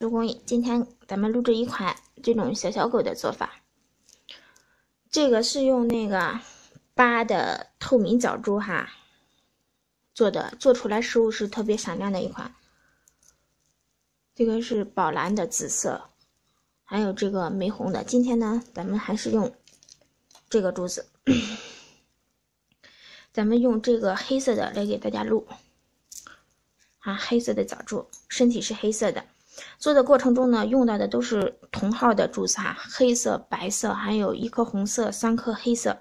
手工艺，今天咱们录制一款这种小小狗的做法。这个是用那个八的透明角珠哈做的，做出来实物是特别闪亮的一款。这个是宝蓝的紫色，还有这个玫红的。今天呢，咱们还是用这个珠子，咱们用这个黑色的来给大家录。啊，黑色的角珠，身体是黑色的。做的过程中呢，用到的都是同号的珠子哈，黑色、白色，还有一颗红色，三颗黑色，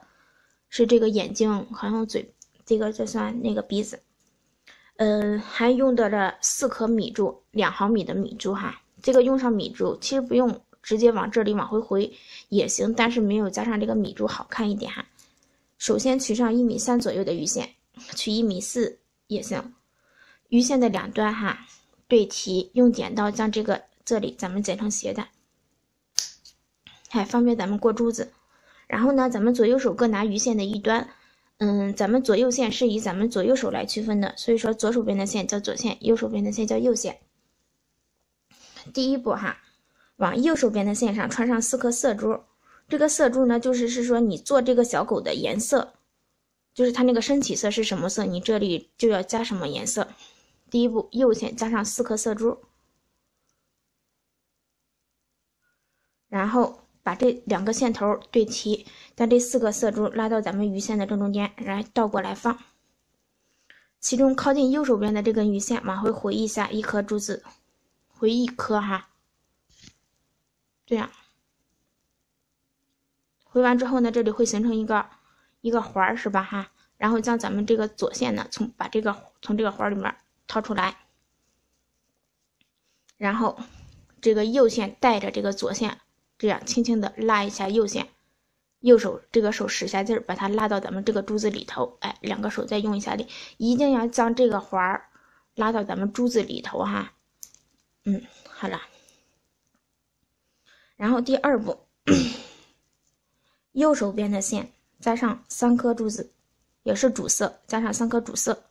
是这个眼睛，还有嘴，这个这算那个鼻子，嗯，还用到了四颗米珠，两毫米的米珠哈，这个用上米珠，其实不用直接往这里往回回也行，但是没有加上这个米珠好看一点哈。首先取上一米三左右的鱼线，取一米四也行，鱼线的两端哈。对齐，用剪刀将这个这里咱们剪成斜的，还方便咱们过珠子。然后呢，咱们左右手各拿鱼线的一端，嗯，咱们左右线是以咱们左右手来区分的，所以说左手边的线叫左线，右手边的线叫右线。第一步哈，往右手边的线上穿上四颗色珠，这个色珠呢，就是是说你做这个小狗的颜色，就是它那个身体色是什么色，你这里就要加什么颜色。第一步，右线加上四颗色珠，然后把这两个线头对齐，将这四个色珠拉到咱们鱼线的正中间，然后倒过来放。其中靠近右手边的这根鱼线往回回一下，一颗珠子，回一颗哈。这样，回完之后呢，这里会形成一个一个环儿，是吧哈？然后将咱们这个左线呢，从把这个从这个环儿里面。掏出来，然后这个右线带着这个左线，这样轻轻的拉一下右线，右手这个手使下劲儿，把它拉到咱们这个珠子里头。哎，两个手再用一下力，一定要将这个环儿拉到咱们珠子里头哈。嗯，好了。然后第二步，右手边的线加上三颗珠子，也是主色，加上三颗主色。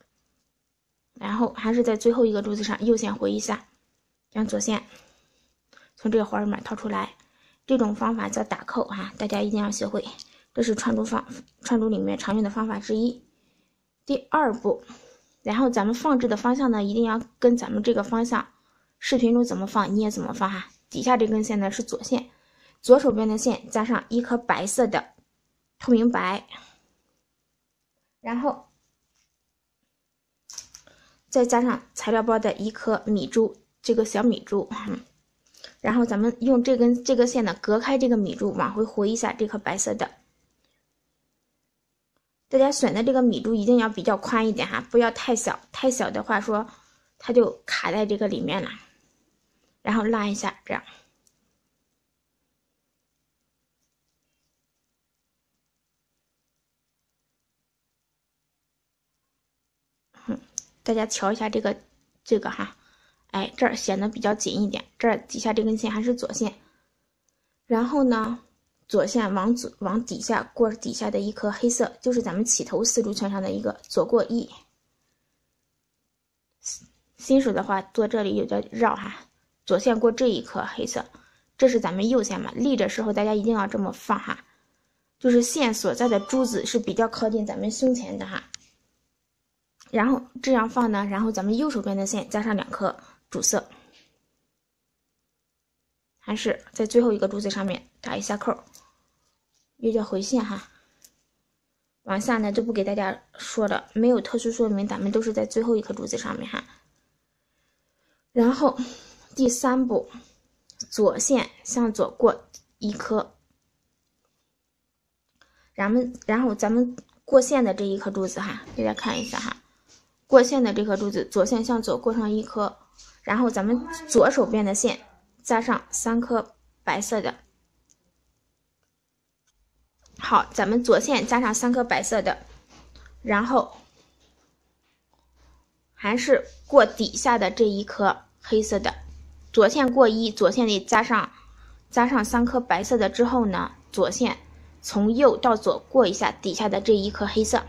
然后还是在最后一个珠子上，右线回一下，将左线从这个环里面掏出来。这种方法叫打扣哈，大家一定要学会。这是串珠方串珠里面常用的方法之一。第二步，然后咱们放置的方向呢，一定要跟咱们这个方向，视频中怎么放你也怎么放哈。底下这根线呢是左线，左手边的线加上一颗白色的透明白，然后。再加上材料包的一颗米珠，这个小米珠，然后咱们用这根这个线呢，隔开这个米珠，往回回一下这颗白色的。大家选的这个米珠一定要比较宽一点哈，不要太小，太小的话说它就卡在这个里面了。然后拉一下，这样。大家瞧一下这个，这个哈，哎，这儿显得比较紧一点。这儿底下这根线还是左线，然后呢，左线往左往底下过底下的一颗黑色，就是咱们起头四珠圈上的一个左过一。新手的话做这里有点绕哈，左线过这一颗黑色，这是咱们右线嘛。立着时候大家一定要这么放哈，就是线所在的珠子是比较靠近咱们胸前的哈。然后这样放呢，然后咱们右手边的线加上两颗主色，还是在最后一个珠子上面打一下扣，又叫回线哈。往下呢就不给大家说了，没有特殊说明，咱们都是在最后一颗珠子上面哈。然后第三步，左线向左过一颗，然后然后咱们过线的这一颗珠子哈，大家看一下哈。过线的这颗珠子，左线向左过上一颗，然后咱们左手边的线加上三颗白色的。好，咱们左线加上三颗白色的，然后还是过底下的这一颗黑色的。左线过一，左线里加上加上三颗白色的之后呢，左线从右到左过一下底下的这一颗黑色。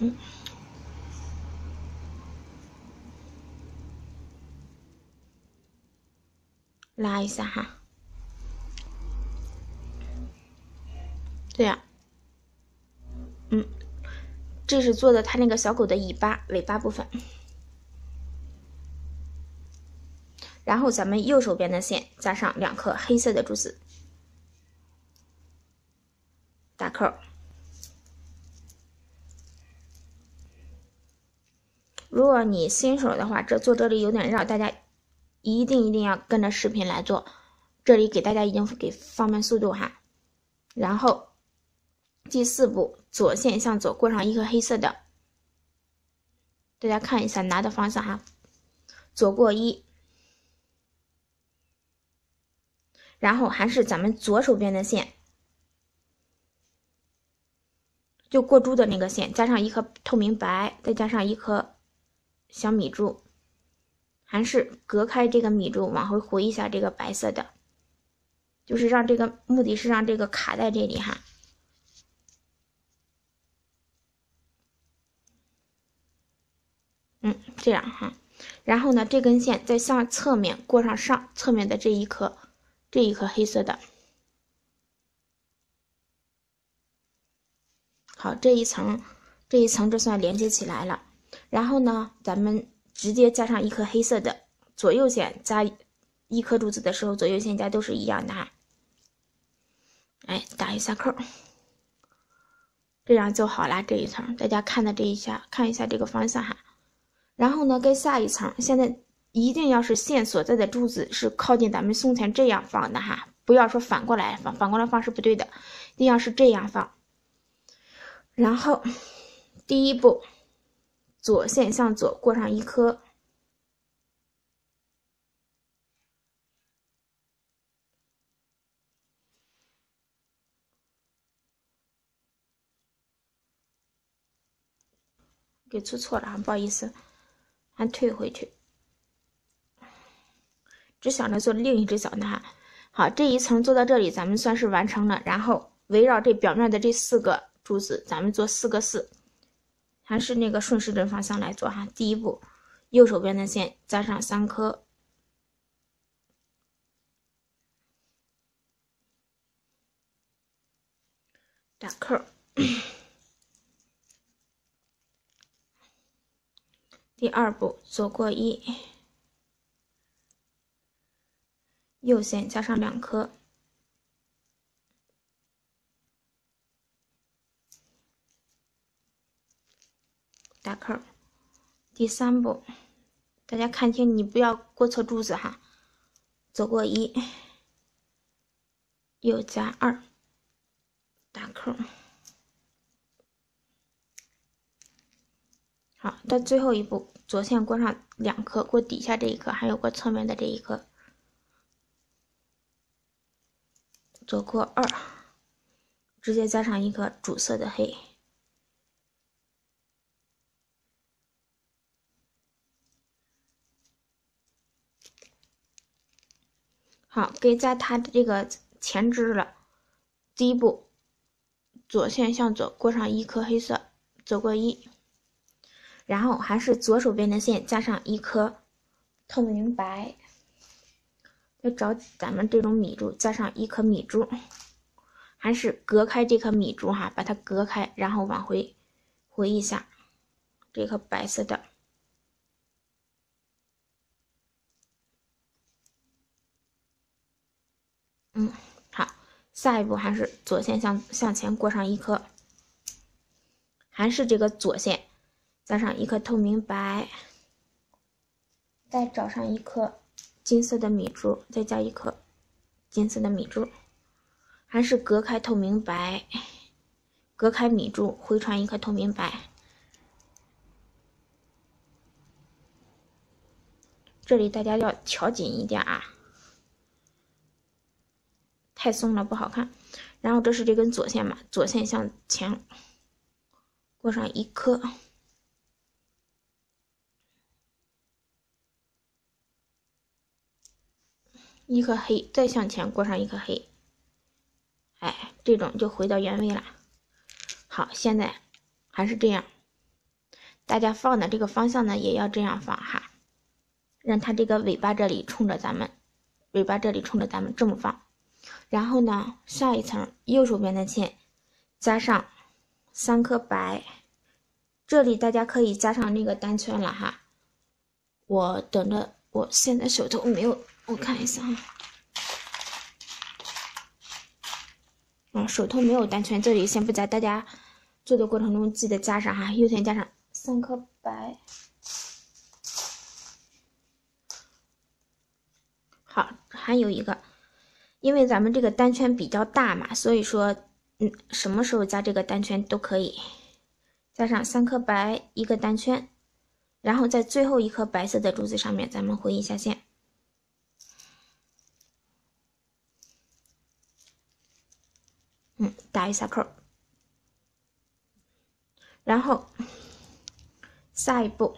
嗯。拉一下哈，这样，嗯，这是做的它那个小狗的尾巴尾巴部分。然后咱们右手边的线加上两颗黑色的珠子，打扣。如果你新手的话，这做这里有点绕，大家一定一定要跟着视频来做。这里给大家已经给放慢速度哈。然后第四步，左线向左过上一颗黑色的，大家看一下拿的方向哈，左过一。然后还是咱们左手边的线，就过珠的那个线，加上一颗透明白，再加上一颗小米珠，还是隔开这个米珠，往回回一下这个白色的，就是让这个目的是让这个卡在这里哈。嗯，这样哈。然后呢，这根线再向侧面过上上侧面的这一颗。这一颗黑色的，好，这一层，这一层这算连接起来了。然后呢，咱们直接加上一颗黑色的，左右线加一颗珠子的时候，左右线加都是一样的哈。哎，打一下扣，这样就好了。这一层，大家看的这一下，看一下这个方向哈。然后呢，跟下一层，现在。一定要是线所在的珠子是靠近咱们胸前这样放的哈，不要说反过来放，反过来放是不对的，一定要是这样放。然后第一步，左线向左过上一颗，给出错了啊，不好意思，还退回去。只想着做另一只脚呢哈，好，这一层做到这里，咱们算是完成了。然后围绕这表面的这四个珠子，咱们做四个四，还是那个顺时针方向来做哈。第一步，右手边的线加上三颗，打扣。第二步，左过一。右线加上两颗，打扣。第三步，大家看清，你不要过错珠子哈。走过一，右加二，打扣。好，到最后一步，左线过上两颗，过底下这一颗，还有过侧面的这一颗。左过二，直接加上一个主色的黑。好，给加它的这个前肢了。第一步，左线向左过上一颗黑色，走过一，然后还是左手边的线加上一颗透明白。找咱们这种米珠，加上一颗米珠，还是隔开这颗米珠哈，把它隔开，然后往回回一下这颗白色的。嗯，好，下一步还是左线向向前过上一颗，还是这个左线加上一颗透明白，再找上一颗。金色的米珠，再加一颗金色的米珠，还是隔开透明白，隔开米珠，回传一颗透明白。这里大家要调紧一点啊，太松了不好看。然后这是这根左线嘛，左线向前过上一颗。一颗黑，再向前过上一颗黑，哎，这种就回到原位了。好，现在还是这样，大家放的这个方向呢，也要这样放哈，让它这个尾巴这里冲着咱们尾巴这里冲着咱们这么放，然后呢，下一层右手边的线加上三颗白，这里大家可以加上那个单圈了哈。我等着，我现在手头没有，我看一下啊，手头没有单圈，这里先不加，大家做的过程中记得加上哈，右线加上三颗白。好，还有一个，因为咱们这个单圈比较大嘛，所以说，嗯，什么时候加这个单圈都可以，加上三颗白，一个单圈，然后在最后一颗白色的珠子上面，咱们回一下线，嗯，打一下扣，然后下一步。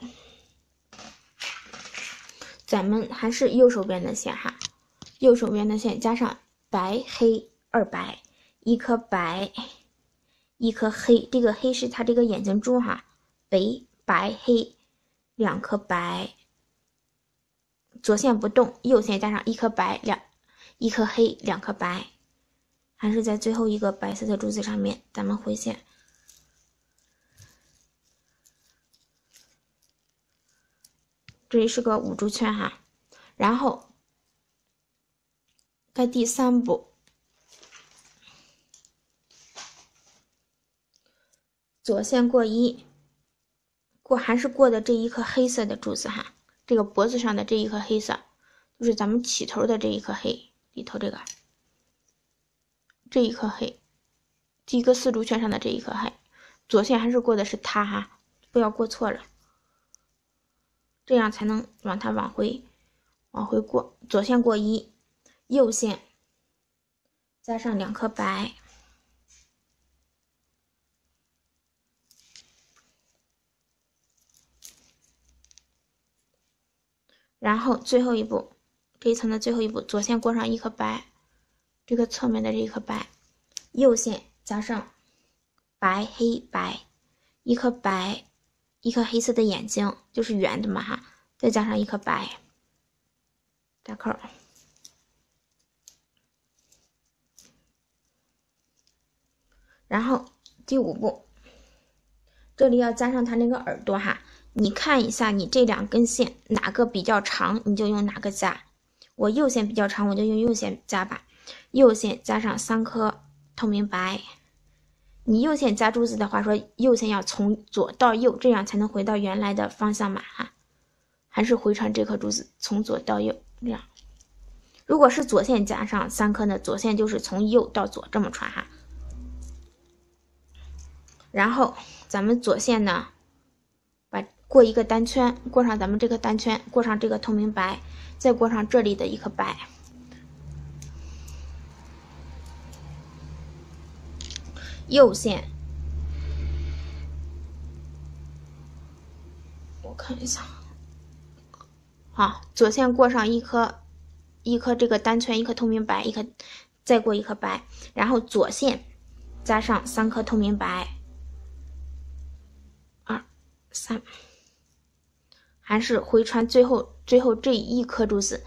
咱们还是右手边的线哈，右手边的线加上白黑二白，一颗白，一颗黑，这个黑是它这个眼睛珠哈，白白黑两颗白，左线不动，右线加上一颗白两，一颗黑两颗白，还是在最后一个白色的珠子上面，咱们回线。这里是个五珠圈哈，然后该第三步，左线过一，过还是过的这一颗黑色的珠子哈，这个脖子上的这一颗黑色，就是咱们起头的这一颗黑里头这个，这一颗黑，第一个四珠圈上的这一颗黑，左线还是过的是它哈，不要过错了。这样才能让它往回，往回过。左线过一，右线加上两颗白，然后最后一步，这一层的最后一步，左线过上一颗白，这个侧面的这一颗白，右线加上白黑白，一颗白。一颗黑色的眼睛，就是圆的嘛哈，再加上一颗白，打扣。然后第五步，这里要加上它那个耳朵哈，你看一下你这两根线哪个比较长，你就用哪个加。我右线比较长，我就用右线加吧。右线加上三颗透明白。你右线加珠子的话，说右线要从左到右，这样才能回到原来的方向嘛哈，还是回传这颗珠子从左到右这样。如果是左线加上三颗呢，左线就是从右到左这么传哈。然后咱们左线呢，把过一个单圈，过上咱们这个单圈，过上这个透明白，再过上这里的一颗白。右线，我看一下，好，左线过上一颗，一颗这个单圈，一颗透明白，一颗，再过一颗白，然后左线加上三颗透明白，三，还是回传最后最后这一颗珠子，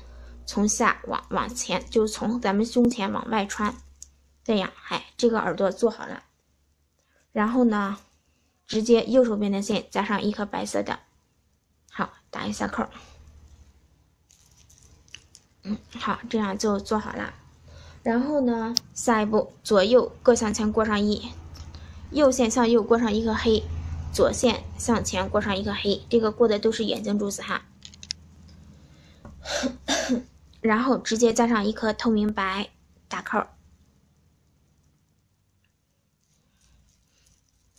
从下往往前，就从咱们胸前往外穿，这样，哎，这个耳朵做好了。然后呢，直接右手边的线加上一颗白色的，好，打一下扣。嗯，好，这样就做好了。然后呢，下一步左右各向前过上一，右线向右过上一颗黑，左线向前过上一颗黑，这个过的都是眼睛珠子哈。然后直接加上一颗透明白，打扣。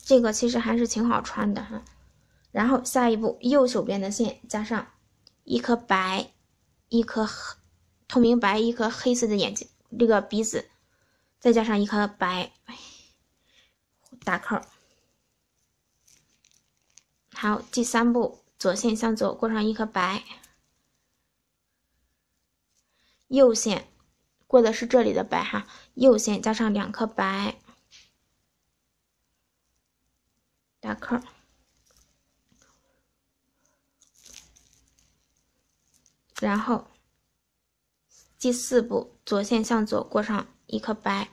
这个其实还是挺好穿的哈，然后下一步右手边的线加上一颗白，一颗透明白，一颗黑色的眼睛，这个鼻子，再加上一颗白，打扣。好，第三步左线向左过上一颗白，右线过的是这里的白哈，右线加上两颗白。打扣，然后第四步，左线向左过上一颗白，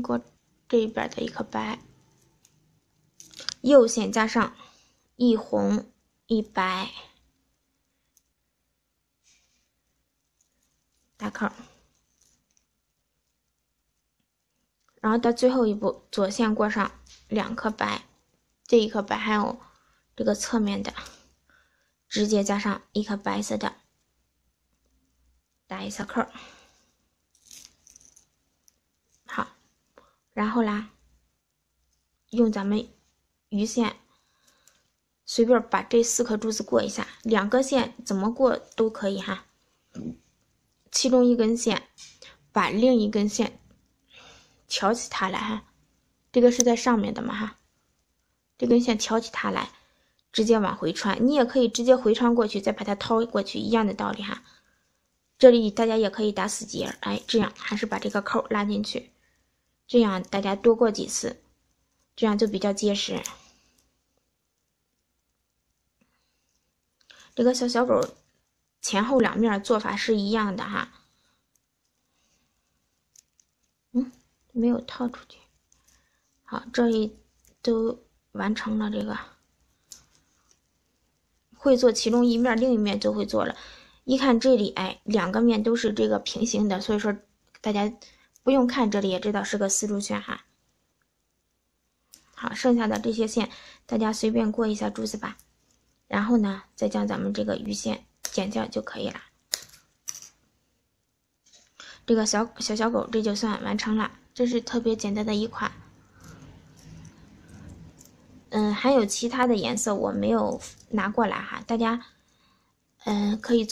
过这边的一颗白，右线加上一红一白，打扣。然后到最后一步，左线过上两颗白，这一颗白还有这个侧面的，直接加上一颗白色的，打一小扣。好，然后啦，用咱们鱼线随便把这四颗珠子过一下，两个线怎么过都可以哈。其中一根线把另一根线。挑起它来哈，这个是在上面的嘛哈，这根线挑起它来，直接往回穿，你也可以直接回穿过去，再把它掏过去，一样的道理哈。这里大家也可以打死结，哎，这样还是把这个扣拉进去，这样大家多过几次，这样就比较结实。这个小小狗前后两面做法是一样的哈，嗯。没有套出去，好，这里都完成了。这个会做其中一面，另一面就会做了。一看这里，哎，两个面都是这个平行的，所以说大家不用看这里也知道是个丝珠圈哈。好，剩下的这些线大家随便过一下珠子吧，然后呢，再将咱们这个鱼线剪掉就可以了。这个小小小狗这就算完成了。这是特别简单的一款，嗯，还有其他的颜色我没有拿过来哈，大家，嗯，可以。